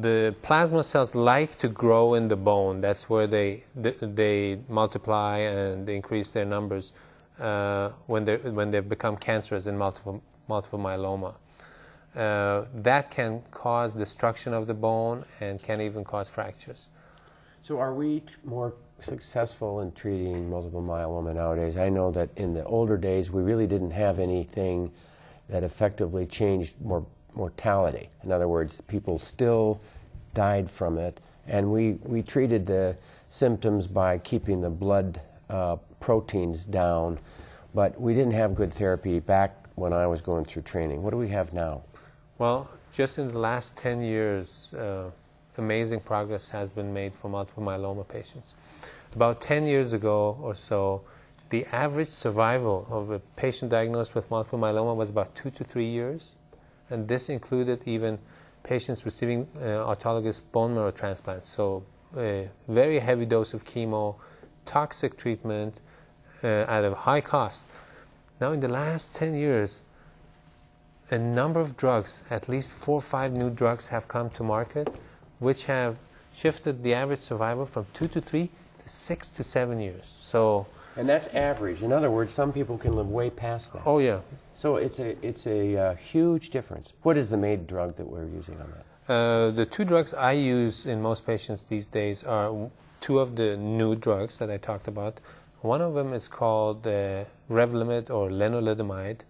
the plasma cells like to grow in the bone. That's where they they, they multiply and increase their numbers uh, when they when they've become cancerous in multiple multiple myeloma. Uh, that can cause destruction of the bone and can even cause fractures. So, are we more successful in treating multiple myeloma nowadays? I know that in the older days we really didn't have anything that effectively changed mor- mortality. In other words, people still died from it, and we, we treated the symptoms by keeping the blood uh, proteins down, but we didn't have good therapy back when I was going through training. What do we have now? Well, just in the last 10 years, uh, amazing progress has been made for multiple myeloma patients. About 10 years ago or so, the average survival of a patient diagnosed with multiple myeloma was about two to three years, and this included even patients receiving uh, autologous bone marrow transplants. So, a very heavy dose of chemo, toxic treatment uh, at a high cost. Now, in the last 10 years, a number of drugs, at least four or five new drugs, have come to market, which have shifted the average survival from two to three six to seven years. So, and that's average. In other words, some people can live way past that. Oh yeah. So it's a it's a uh, huge difference. What is the main drug that we're using on that? Uh, the two drugs I use in most patients these days are two of the new drugs that I talked about. One of them is called uh, Revlimid or lenalidomide.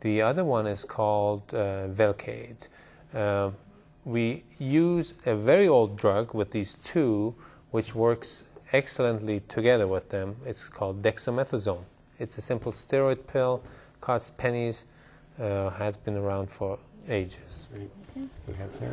The other one is called uh, Velcade. Uh, we use a very old drug with these two, which works excellently together with them. It's called dexamethasone. It's a simple steroid pill, costs pennies, uh, has been around for ages.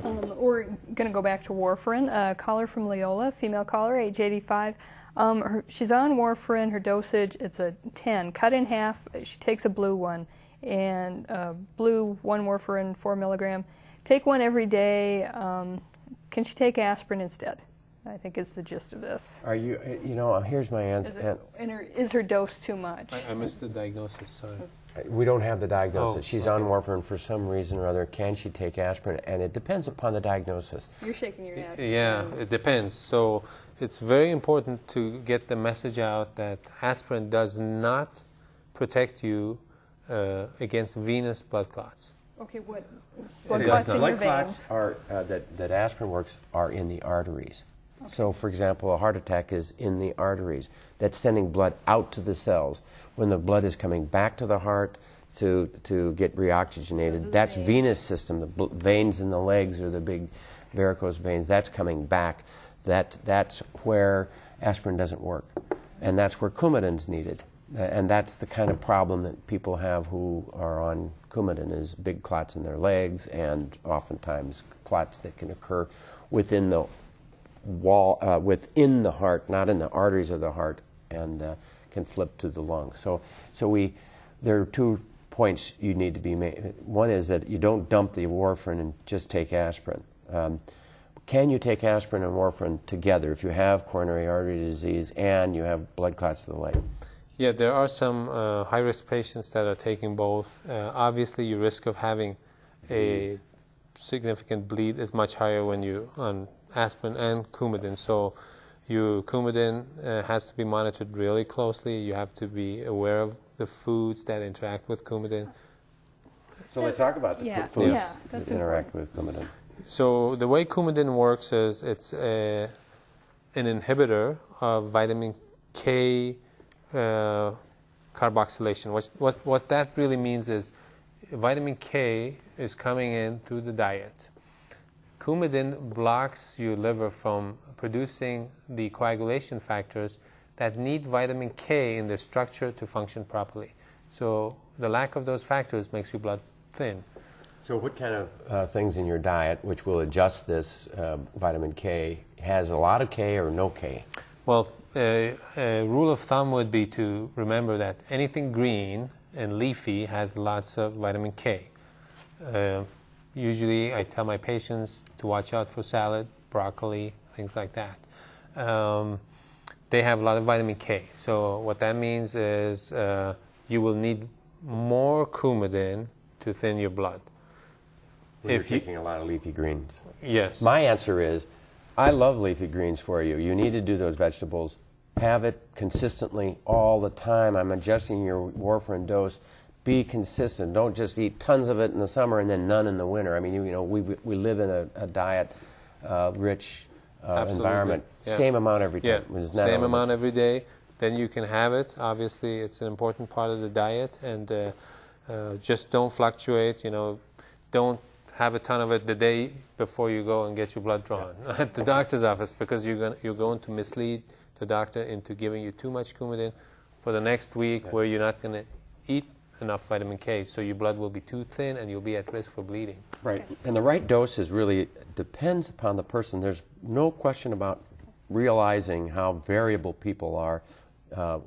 Um, we're going to go back to warfarin. A caller from Leola, female caller, age 85. Um, her, she's on warfarin. Her dosage it's a 10, cut in half. She takes a blue one, and uh, blue one warfarin, four milligram. Take one every day. Um, can she take aspirin instead? I think is the gist of this. Are you, uh, you know, here's my answer. Is, her, is her dose too much? I, I missed the diagnosis, sorry. We don't have the diagnosis. Oh, She's okay. on warfarin for some reason or other. Can she take aspirin? And it depends upon the diagnosis. You're shaking your head. Yeah, it depends. So it's very important to get the message out that aspirin does not protect you uh, against venous blood clots. Okay, what? Blood What clots clots in blood your clots are uh, that that aspirin works are in the arteries. So, for example, a heart attack is in the arteries. That's sending blood out to the cells. When the blood is coming back to the heart to to get reoxygenated, that's venous system. The bl- veins in the legs or the big varicose veins. That's coming back. That that's where aspirin doesn't work, and that's where Coumadin's needed. And that's the kind of problem that people have who are on Coumadin is big clots in their legs and oftentimes clots that can occur within the wall, uh, within the heart, not in the arteries of the heart, and uh, can flip to the lungs. So, so we, there are two points you need to be made. One is that you don't dump the warfarin and just take aspirin. Um, can you take aspirin and warfarin together if you have coronary artery disease and you have blood clots to the leg? Yeah, there are some uh, high risk patients that are taking both. Uh, obviously, your risk of having a significant bleed is much higher when you're on aspirin and Coumadin. So, your Coumadin uh, has to be monitored really closely. You have to be aware of the foods that interact with Coumadin. So let's talk about the Yeah, foods yeah, that that's interact with Coumadin. So the way Coumadin works is it's a, an inhibitor of vitamin K uh, carboxylation. What, what, what that really means is vitamin K is coming in through the diet. Coumadin blocks your liver from producing the coagulation factors that need vitamin K in their structure to function properly. So the lack of those factors makes your blood thin. So, what kind of uh, things in your diet, which will adjust this uh, vitamin K, has a lot of K or no K? Well, uh, a rule of thumb would be to remember that anything green and leafy has lots of vitamin K. Usually, I tell my patients to watch out for salad, broccoli, things like that. Um, they have a lot of vitamin K. So, what that means is uh, you will need more coumadin to thin your blood. You're if you, taking a lot of leafy greens. yes, My answer is, I love leafy greens for you. You need to do those vegetables. Have it consistently all the time. I'm adjusting your warfarin dose. Be consistent. Don't just eat tons of it in the summer and then none in the winter. I mean, you, you know, we, we live in a, a diet uh, rich uh, environment. Yeah. Same amount every day. yeah, time. It's not same amount every day. Then you can have it. Obviously, it's an important part of the diet, and uh, uh, just don't fluctuate. You know, don't have a ton of it the day before you go and get your blood drawn at the doctor's office because you're going you're going to mislead the doctor into giving you too much Coumadin for the next week where you're not going to eat enough vitamin K, so your blood will be too thin and you'll be at risk for bleeding. Right. And the right dose is really depends upon the person. There's no question about realizing how variable people are uh,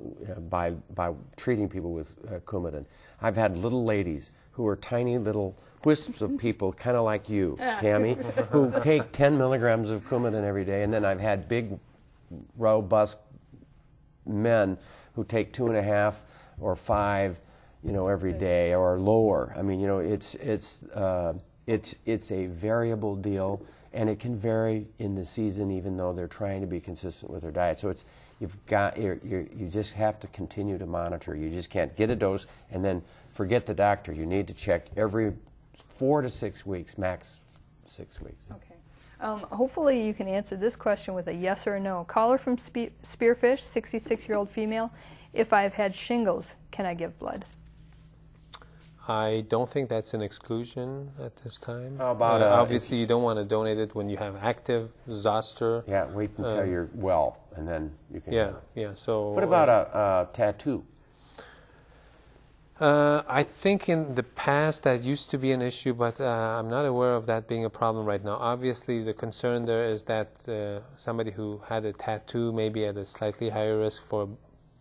by by treating people with uh, Coumadin. I've had little ladies who are tiny little wisps of people, kind of like you, Tammy, who take 10 milligrams of Coumadin every day, and then I've had big, robust men who take two and a half or five, you know, every day or lower. I mean, you know, it's it's uh, it's it's a variable deal, and it can vary in the season, even though they're trying to be consistent with their diet. So it's you've got you're, you just have to continue to monitor. You just can't get a dose and then forget the doctor. You need to check every four to six weeks, max six weeks. Okay. Um, hopefully you can answer this question with a yes or a no. Caller from Spe- Spearfish, 66-year-old female. If I've had shingles, can I give blood? I don't think that's an exclusion at this time. How about, Uh, uh, obviously, you don't want to donate it when you have active zoster. Yeah, wait until Um, you're well, and then you can. Yeah, have yeah. So What about uh, a, a tattoo? Uh, I think in the past that used to be an issue, but uh, I'm not aware of that being a problem right now. Obviously, the concern there is that uh, somebody who had a tattoo may be at a slightly higher risk for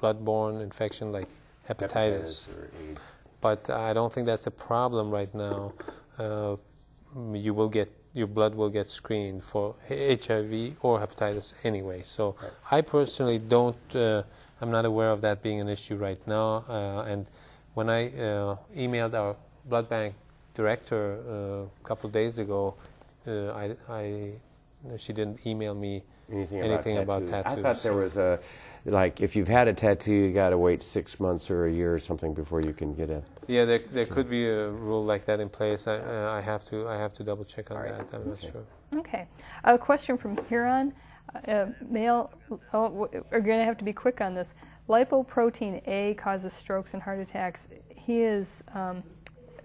bloodborne infection like hepatitis. or AIDS. But I don't think that's a problem right now. Uh, you will get your blood will get screened for HIV or hepatitis anyway. So I personally don't. Uh, I'm not aware of that being an issue right now. Uh, and when I uh, emailed our blood bank director uh, a couple of days ago, uh, I, I she didn't email me Anything, anything about, about tattoos. tattoos. I thought there was a, like, if you've had a tattoo, you got to wait six months or a year or something before you can get a. Yeah, there, there could be a rule like that in place. I, uh, I have to I have to double check on that. I'm not sure. Okay. A question from Huron. Uh, male, oh, we're going to have to be quick on this. Lipoprotein A causes strokes and heart attacks. He is, um,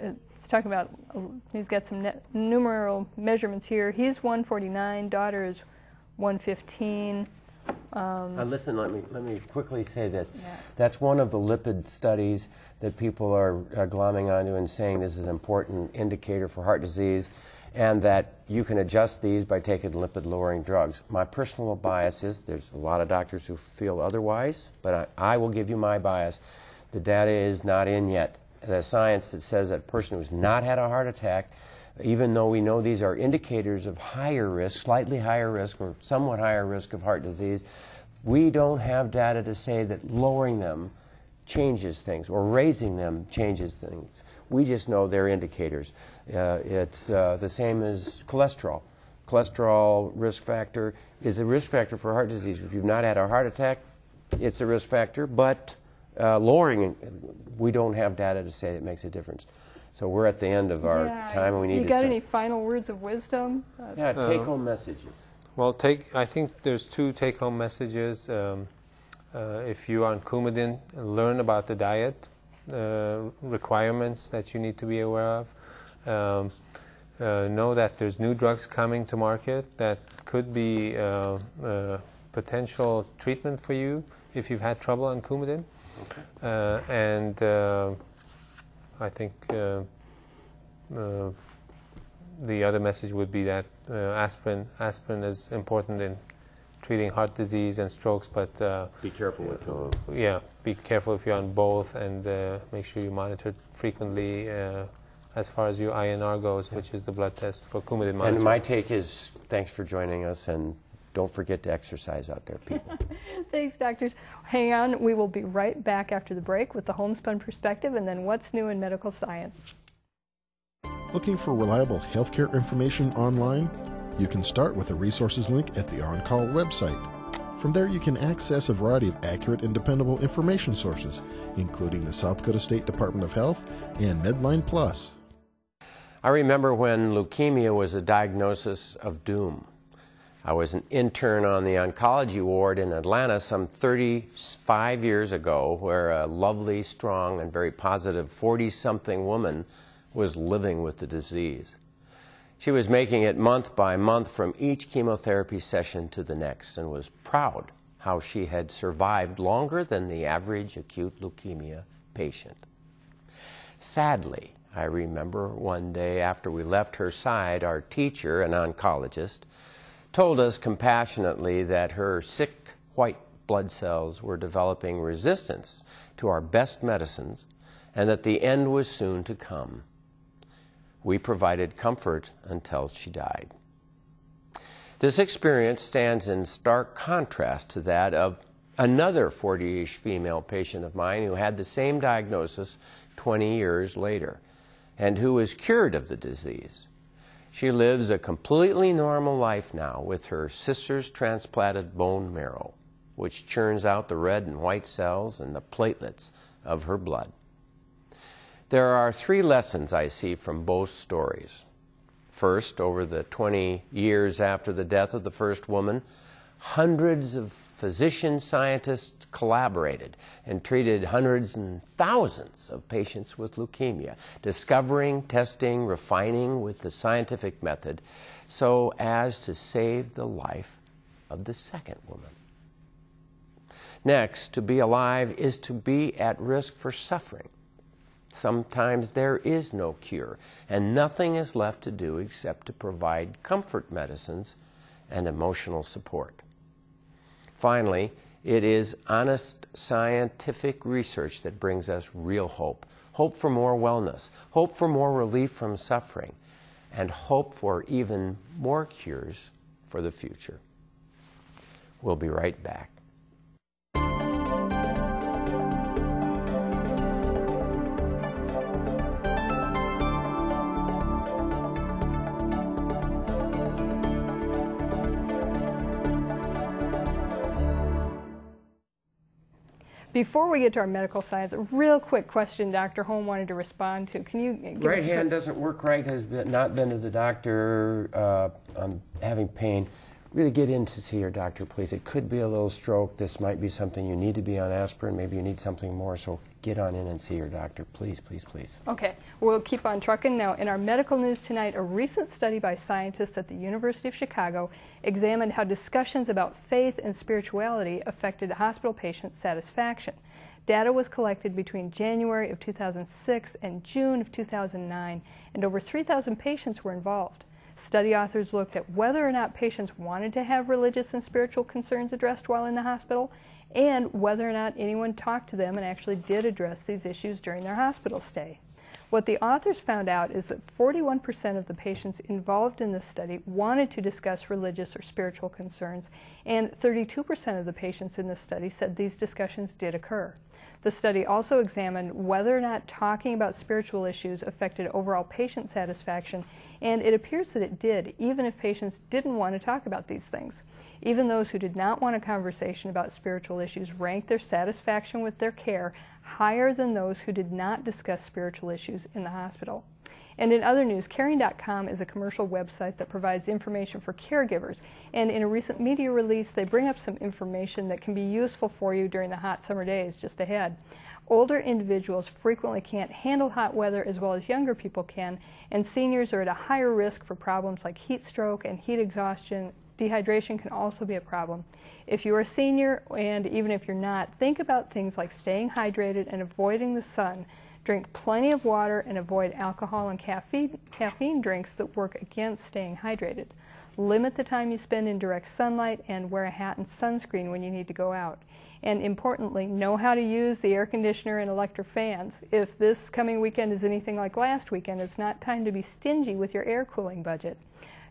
uh, it's talking about, uh, he's got some ne- numeral measurements here. He's 149, daughter is 115. Um, Uh, listen, let me let me quickly say this. That's one of the lipid studies that people are, are glomming onto and saying this is an important indicator for heart disease, and that you can adjust these by taking lipid-lowering drugs. My personal bias is there's a lot of doctors who feel otherwise, but I, I will give you my bias. The data is not in yet. The science that says that a person who's not had a heart attack even though we know these are indicators of higher risk, slightly higher risk, or somewhat higher risk of heart disease, we don't have data to say that lowering them changes things or raising them changes things. We just know they're indicators. Uh, it's uh, the same as cholesterol. Cholesterol risk factor is a risk factor for heart disease. If you've not had a heart attack, it's a risk factor, but uh, lowering we don't have data to say it makes a difference. So we're at the end of our yeah, time, and we need you to. got say- any final words of wisdom? Uh, Yeah, take-home messages. Well, take. I think there's two take-home messages. Um, uh, if you are on Coumadin, learn about the diet uh, requirements that you need to be aware of. Um, uh, know that there's new drugs coming to market that could be uh, uh, potential treatment for you if you've had trouble on Coumadin. Uh, and uh, I think uh, uh, the other message would be that uh, aspirin aspirin is important in treating heart disease and strokes, but uh, Be careful with uh, yeah, be careful if you're on both, and uh, make sure you monitor it frequently uh, as far as your INR goes, which is the blood test for Coumadin monitoring. And my take is thanks for joining us, and don't forget to exercise out there, people. Thanks, doctors. Hang on. We will be right back after the break with the homespun perspective and then what's new in medical science. Looking for reliable healthcare information online? You can start with the resources link at the On Call website. From there, you can access a variety of accurate and dependable information sources, including the South Dakota State Department of Health and Medline Plus. I remember when leukemia was a diagnosis of doom. I was an intern on the oncology ward in Atlanta some 35 years ago, where a lovely, strong, and very positive 40 something woman was living with the disease. She was making it month by month from each chemotherapy session to the next and was proud how she had survived longer than the average acute leukemia patient. Sadly, I remember one day after we left her side, our teacher, an oncologist, told us compassionately that her sick white blood cells were developing resistance to our best medicines and that the end was soon to come we provided comfort until she died. This experience stands in stark contrast to that of another 40 ish female patient of mine who had the same diagnosis 20 years later and who was cured of the disease. She lives a completely normal life now with her sister's transplanted bone marrow, which churns out the red and white cells and the platelets of her blood. There are three lessons I see from both stories. First, over the 20 years after the death of the first woman, hundreds of physician scientists collaborated and treated hundreds and thousands of patients with leukemia, discovering, testing, refining with the scientific method so as to save the life of the second woman. Next, to be alive is to be at risk for suffering. Sometimes there is no cure, and nothing is left to do except to provide comfort medicines and emotional support. Finally, it is honest scientific research that brings us real hope hope for more wellness, hope for more relief from suffering, and hope for even more cures for the future. We'll be right back. Before we get to our medical science, a real quick question Dr. Holm wanted to respond to. Can you give Right hand doesn't work right, has been, not been to the doctor, uh, I'm having pain. Really get in to see your doctor, please. It could be a little stroke. This might be something you need to be on aspirin. Maybe you need something more. So get on in and see your doctor, please, please, please. Okay, we'll keep on trucking. Now, in our medical news tonight, a recent study by scientists at the University of Chicago examined how discussions about faith and spirituality affected hospital patient satisfaction. Data was collected between January of 2006 and June of 2009, and over 3,000 patients were involved. Study authors looked at whether or not patients wanted to have religious and spiritual concerns addressed while in the hospital and whether or not anyone talked to them and actually did address these issues during their hospital stay. What the authors found out is that 41% of the patients involved in this study wanted to discuss religious or spiritual concerns, and 32% of the patients in this study said these discussions did occur. The study also examined whether or not talking about spiritual issues affected overall patient satisfaction, and it appears that it did, even if patients didn't want to talk about these things. Even those who did not want a conversation about spiritual issues ranked their satisfaction with their care higher than those who did not discuss spiritual issues in the hospital. And in other news, caring.com is a commercial website that provides information for caregivers. And in a recent media release, they bring up some information that can be useful for you during the hot summer days just ahead. Older individuals frequently can't handle hot weather as well as younger people can, and seniors are at a higher risk for problems like heat stroke and heat exhaustion Dehydration can also be a problem. If you're a senior, and even if you're not, think about things like staying hydrated and avoiding the sun. Drink plenty of water and avoid alcohol and caffeine, caffeine drinks that work against staying hydrated. Limit the time you spend in direct sunlight and wear a hat and sunscreen when you need to go out. And importantly, know how to use the air conditioner and electric fans. If this coming weekend is anything like last weekend, it's not time to be stingy with your air cooling budget.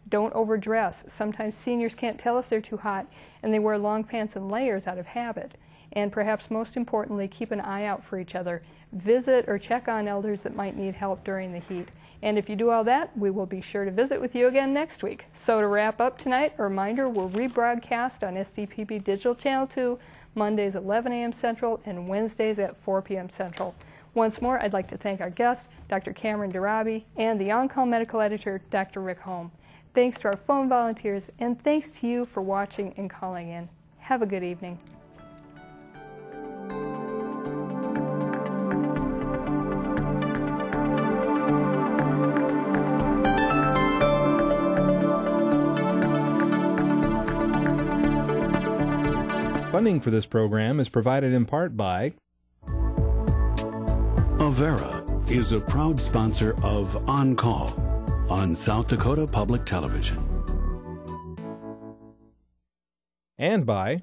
Don't overdress. Sometimes seniors can't tell if they're too hot and they wear long pants and layers out of habit. And perhaps most importantly, keep an eye out for each other. Visit or check on elders that might need help during the heat. And if you do all that, we will be sure to visit with you again next week. So to wrap up tonight, a reminder we'll rebroadcast on SDPB Digital Channel 2 Mondays at 11 a.m. Central and Wednesdays at 4 p.m. Central. Once more, I'd like to thank our guest, Dr. Kamran Darabi, and the on-call medical editor, Dr. Rick Holm. Thanks to our phone volunteers, and thanks to you for watching and calling in. Have a good evening. Funding for this program is provided in part by Avera is a proud sponsor of On Call on South Dakota Public Television. and by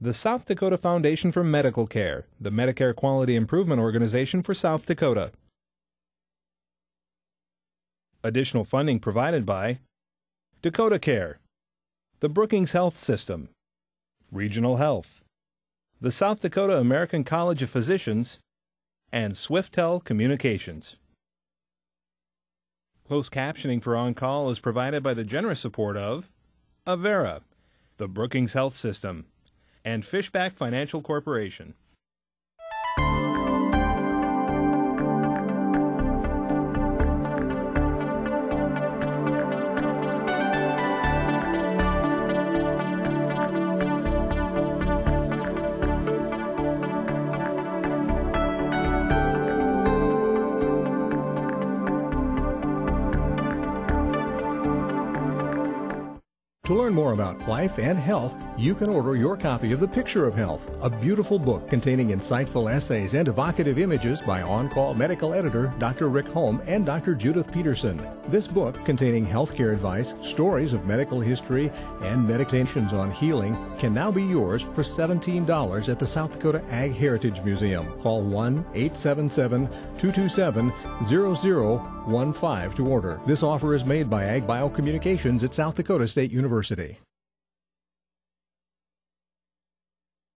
the South Dakota Foundation for Medical Care, the Medicare Quality Improvement Organization for South Dakota. Additional funding provided by Dakota Care, the Brookings Health System, Regional Health, the South Dakota American College of Physicians, and Swiftel Communications. Closed captioning for On Call is provided by the generous support of Avera, the Brookings Health System, and Fishback Financial Corporation. To learn more about life and health, you can order your copy of The Picture of Health, a beautiful book containing insightful essays and evocative images by on-call medical editor Dr. Rick Holm and Dr. Judith Peterson. This book, containing healthcare advice, stories of medical history, and meditations on healing, can now be yours for $17 at the South Dakota Ag Heritage Museum. Call 1-877-227-0015 to order. This offer is made by Ag Bio Communications at South Dakota State University.